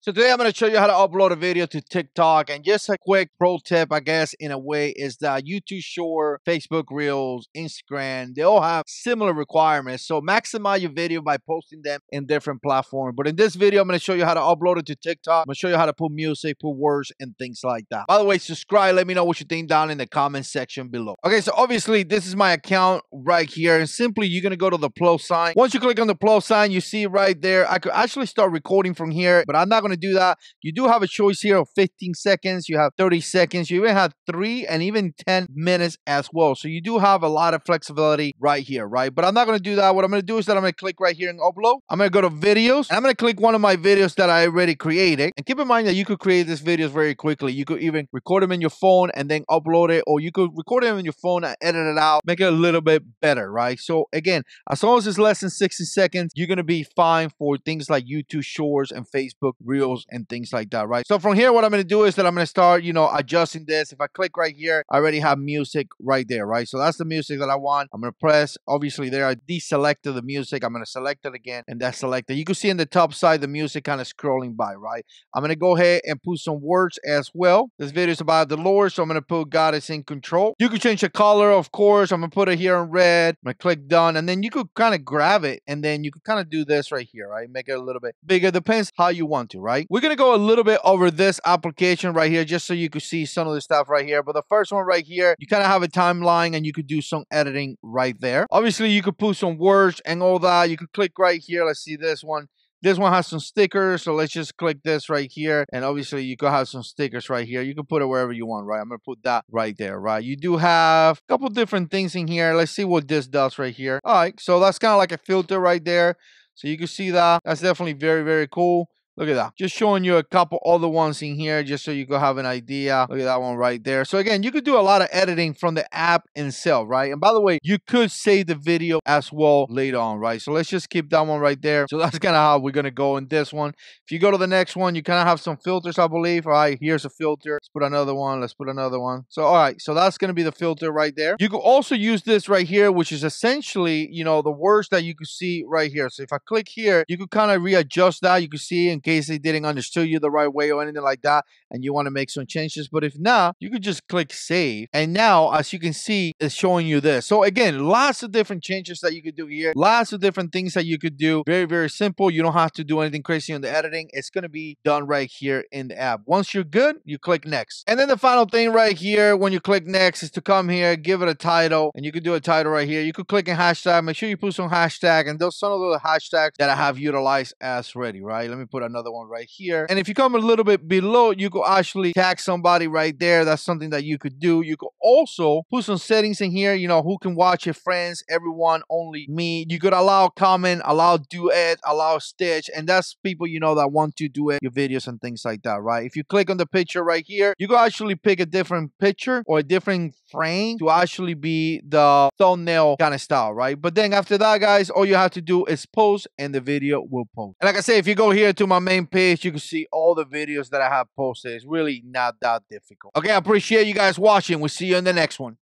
So today I'm going to show you how to upload a video to TikTok and just a quick pro tip I guess in a way is that YouTube Short, Facebook Reels, Instagram, they all have similar requirements. So maximize your video by posting them in different platforms. But in this video I'm going to show you how to upload it to TikTok. I'm going to show you how to put music, put words and things like that. By the way, subscribe, let me know what you think down in the comment section below. Okay, so obviously this is my account right here and simply you're going to go to the plus sign. Once you click on the plus sign, you see right there, I could actually start recording from here, but I'm not going to do that. You do have a choice here of 15 seconds, you have 30 seconds, you even have three and even 10 minutes as well. So you do have a lot of flexibility right here, right? But I'm not going to do that. What I'm going to do is that I'm going to click right here and upload. I'm going to go to videos and I'm going to click one of my videos that I already created. And keep in mind that you could create these videos very quickly. You could even record them in your phone and then upload it, or you could record them in your phone and edit it out, make it a little bit better, right? So again, as long as it's less than 60 seconds, you're going to be fine for things like YouTube Shorts and Facebook Reels and things like that, right? So from here, what I'm going to do is that I'm going to start, you know, adjusting this. If I click right here, I already have music right there, right? So that's the music that I want. I'm going to press, obviously there, I deselected the music. I'm going to select it again and that's selected. You can see in the top side, the music kind of scrolling by, right? I'm going to go ahead and put some words as well. This video is about the Lord, so I'm going to put God is in control. You can change the color, of course. I'm going to put it here in red. I'm going to click done and then you could kind of grab it and then you could kind of do this right here, right? Make it a little bit bigger. Depends how you want to, right? We're going to go a little bit over this application right here just so you could see some of the stuff right here. But the first one right here, you kind of have a timeline and you could do some editing right there. Obviously, you could put some words and all that. You could click right here. Let's see this one. This one has some stickers, so let's just click this right here. And obviously, you could have some stickers right here. You can put it wherever you want, right? I'm going to put that right there, right? You do have a couple different things in here. Let's see what this does right here. All right, so that's kind of like a filter right there. So you can see that. That's definitely very, very cool. Look at that. Just showing you a couple other ones in here just so you could have an idea. Look at that one right there. So again, you could do a lot of editing from the app itself, right? And by the way, you could save the video as well later on, right? So let's just keep that one right there. So that's kind of how we're going to go in this one. If you go to the next one, you kind of have some filters, I believe. All right, here's a filter. Let's put another one. Let's put another one. So, all right, so that's going to be the filter right there. You could also use this right here, which is essentially, you know, the words that you could see right here. So if I click here, you could kind of readjust that. You could see in case they didn't understand you the right way or anything like that, and you want to make some changes. But if not, you could just click save. And now, as you can see, it's showing you this. So again, lots of different changes that you could do here. Lots of different things that you could do. Very, very simple. You don't have to do anything crazy on the editing. It's going to be done right here in the app. Once you're good, you click next. And then the final thing right here, when you click next, is to come here, give it a title, and you could do a title right here. You could click in hashtag. Make sure you put some hashtag, and those some of the hashtags that I have utilized as ready, right? Let me put another one right here. And if you come a little bit below, you could actually tag somebody right there. That's something that you could do. You could also put some settings in here, you know, who can watch it, friends, everyone, only me. You could allow comment, allow duet, allow stitch, and that's people, you know, that want to do it, your videos and things like that, right? If you click on the picture right here, you could actually pick a different picture or a different frame to actually be the thumbnail kind of style, right? But then after that, guys, all you have to do is post and the video will post. And like I say, if you go here to my main page, you can see all the videos that I have posted. It's really not that difficult. Okay, I appreciate you guys watching. We'll see you in the next one.